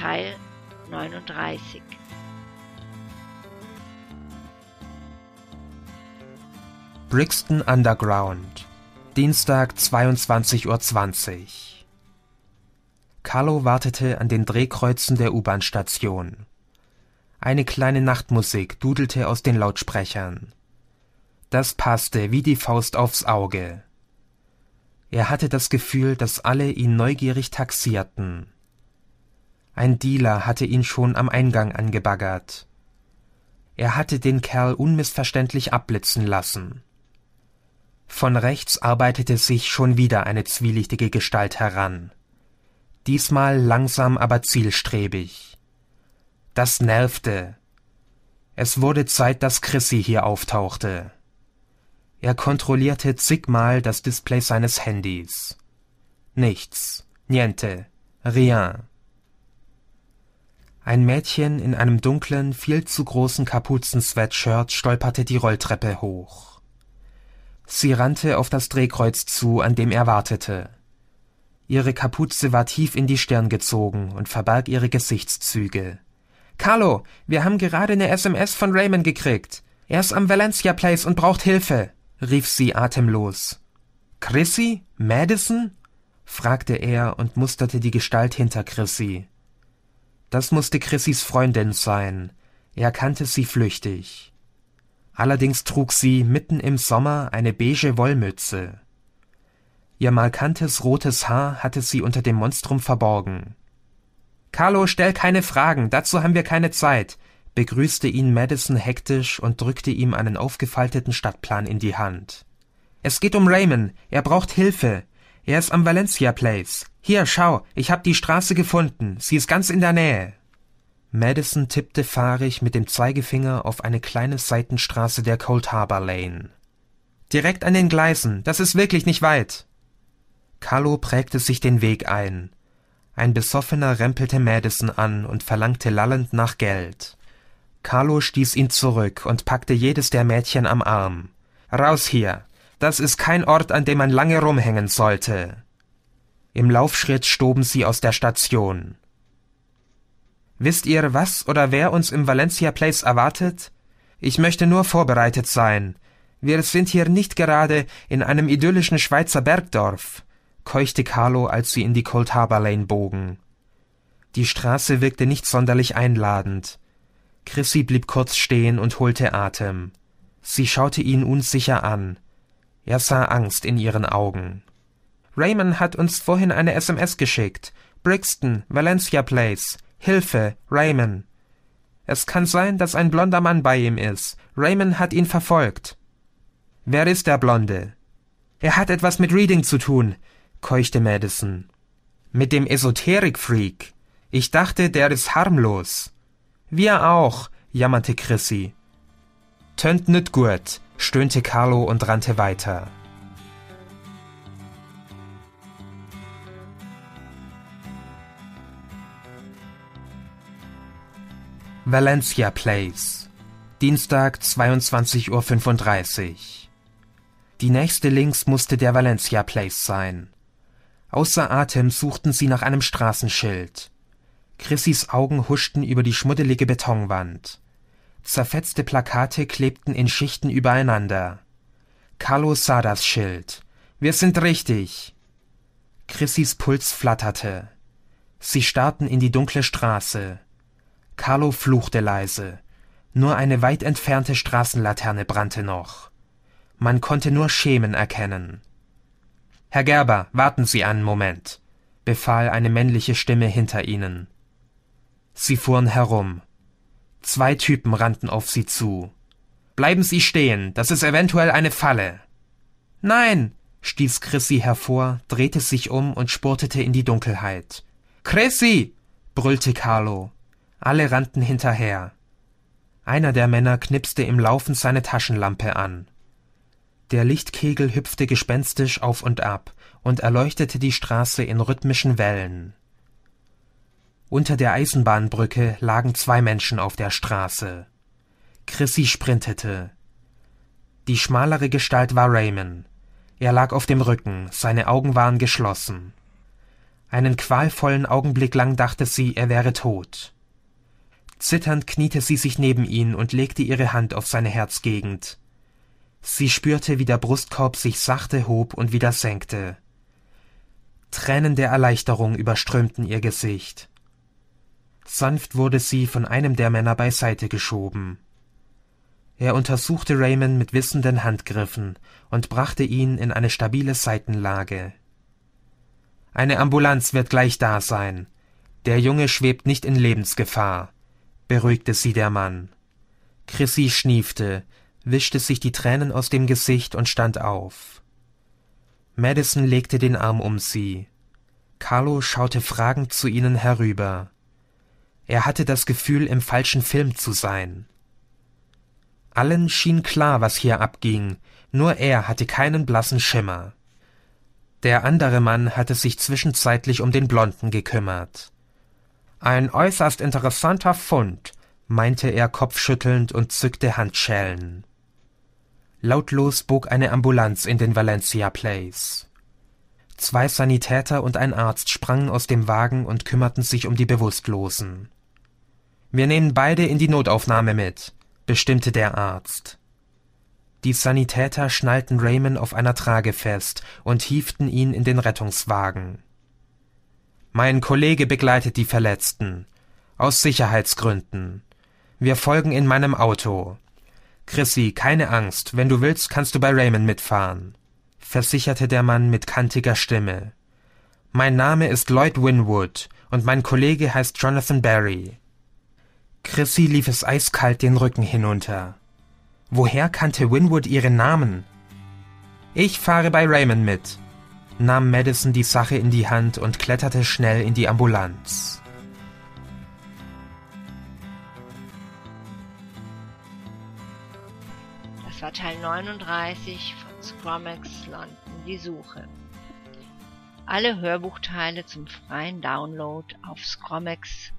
Teil 39 Brixton Underground Dienstag 22.20 Uhr Carlo wartete an den Drehkreuzen der U-Bahn-Station. Eine kleine Nachtmusik dudelte aus den Lautsprechern. Das passte wie die Faust aufs Auge. Er hatte das Gefühl, dass alle ihn neugierig taxierten. Ein Dealer hatte ihn schon am Eingang angebaggert. Er hatte den Kerl unmissverständlich abblitzen lassen. Von rechts arbeitete sich schon wieder eine zwielichtige Gestalt heran. Diesmal langsam, aber zielstrebig. Das nervte. Es wurde Zeit, dass Chrissy hier auftauchte. Er kontrollierte zigmal das Display seines Handys. Nichts. Niente. Rien. Ein Mädchen in einem dunklen, viel zu großen Kapuzen-Sweatshirt stolperte die Rolltreppe hoch. Sie rannte auf das Drehkreuz zu, an dem er wartete. Ihre Kapuze war tief in die Stirn gezogen und verbarg ihre Gesichtszüge. Carlo, wir haben gerade eine SMS von Raymond gekriegt. Er ist am Valencia Place und braucht Hilfe, rief sie atemlos. Chrissy? Madison? fragte er und musterte die Gestalt hinter Chrissy. Das musste Chrissys Freundin sein. Er kannte sie flüchtig. Allerdings trug sie mitten im Sommer eine beige Wollmütze. Ihr markantes rotes Haar hatte sie unter dem Monstrum verborgen. Carlo, stell keine Fragen, dazu haben wir keine Zeit, begrüßte ihn Madison hektisch und drückte ihm einen aufgefalteten Stadtplan in die Hand. Es geht um Raymond, er braucht Hilfe. Er ist am Valencia Place. Hier, schau, ich hab die Straße gefunden, sie ist ganz in der Nähe. Madison tippte fahrig mit dem Zeigefinger auf eine kleine Seitenstraße der Cold Harbor Lane. Direkt an den Gleisen, das ist wirklich nicht weit. Carlo prägte sich den Weg ein. Ein Besoffener rempelte Madison an und verlangte lallend nach Geld. Carlo stieß ihn zurück und packte jedes der Mädchen am Arm. Raus hier! Das ist kein Ort, an dem man lange rumhängen sollte. Im Laufschritt stoben sie aus der Station. Wisst ihr, was oder wer uns im Valencia Place erwartet? Ich möchte nur vorbereitet sein. Wir sind hier nicht gerade in einem idyllischen Schweizer Bergdorf, keuchte Carlo, als sie in die Cold Harbor Lane bogen. Die Straße wirkte nicht sonderlich einladend. Chrissy blieb kurz stehen und holte Atem. Sie schaute ihn unsicher an. Er sah Angst in ihren Augen. Raymond hat uns vorhin eine SMS geschickt. Brixton, Valencia Place. Hilfe, Raymond. Es kann sein, dass ein blonder Mann bei ihm ist. Raymond hat ihn verfolgt. Wer ist der Blonde? Er hat etwas mit Reading zu tun, keuchte Madison. Mit dem Esoterik-Freak. Ich dachte, der ist harmlos. Wir auch, jammerte Chrissy. Tönt nüt gut, stöhnte Carlo und rannte weiter. Valencia Place. Dienstag 22.35 Uhr. Die nächste links musste der Valencia Place sein. Außer Atem suchten sie nach einem Straßenschild. Chrissys Augen huschten über die schmuddelige Betonwand. Zerfetzte Plakate klebten in Schichten übereinander. Carlo sah das Schild. Wir sind richtig. Chrissys Puls flatterte. Sie starrten in die dunkle Straße. Carlo fluchte leise. Nur eine weit entfernte Straßenlaterne brannte noch. Man konnte nur Schemen erkennen. Herr Gerber, warten Sie einen Moment, befahl eine männliche Stimme hinter ihnen. Sie fuhren herum. Zwei Typen rannten auf sie zu. Bleiben Sie stehen, das ist eventuell eine Falle. Nein, stieß Chrissy hervor, drehte sich um und spurtete in die Dunkelheit. Chrissy! brüllte Carlo. Alle rannten hinterher. Einer der Männer knipste im Laufen seine Taschenlampe an. Der Lichtkegel hüpfte gespenstisch auf und ab und erleuchtete die Straße in rhythmischen Wellen. Unter der Eisenbahnbrücke lagen zwei Menschen auf der Straße. Chrissy sprintete. Die schmalere Gestalt war Raymond. Er lag auf dem Rücken, seine Augen waren geschlossen. Einen qualvollen Augenblick lang dachte sie, er wäre tot. Zitternd kniete sie sich neben ihn und legte ihre Hand auf seine Herzgegend. Sie spürte, wie der Brustkorb sich sachte hob und wieder senkte. Tränen der Erleichterung überströmten ihr Gesicht. Sanft wurde sie von einem der Männer beiseite geschoben. Er untersuchte Raymond mit wissenden Handgriffen und brachte ihn in eine stabile Seitenlage. Eine Ambulanz wird gleich da sein. Der Junge schwebt nicht in Lebensgefahr, beruhigte sie der Mann. Chrissy schniefte, wischte sich die Tränen aus dem Gesicht und stand auf. Madison legte den Arm um sie. Carlo schaute fragend zu ihnen herüber. Er hatte das Gefühl, im falschen Film zu sein. Allen schien klar, was hier abging, nur er hatte keinen blassen Schimmer. Der andere Mann hatte sich zwischenzeitlich um den Blonden gekümmert. Ein äußerst interessanter Fund, meinte er kopfschüttelnd und zückte Handschellen. Lautlos bog eine Ambulanz in den Valencia Place. Zwei Sanitäter und ein Arzt sprangen aus dem Wagen und kümmerten sich um die Bewusstlosen. Wir nehmen beide in die Notaufnahme mit, bestimmte der Arzt. Die Sanitäter schnallten Raymond auf einer Trage fest und hieften ihn in den Rettungswagen. Mein Kollege begleitet die Verletzten. Aus Sicherheitsgründen. Wir folgen in meinem Auto. Chrissy, keine Angst, wenn du willst, kannst du bei Raymond mitfahren, versicherte der Mann mit kantiger Stimme. Mein Name ist Lloyd Winwood und mein Kollege heißt Jonathan Barry. Chrissy lief es eiskalt den Rücken hinunter. Woher kannte Winwood ihren Namen? Ich fahre bei Raymond mit, nahm Madison die Sache in die Hand und kletterte schnell in die Ambulanz. Das war Teil 39 von Scromax London, die Suche. Alle Hörbuchteile zum freien Download auf scromax.de